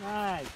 Nice.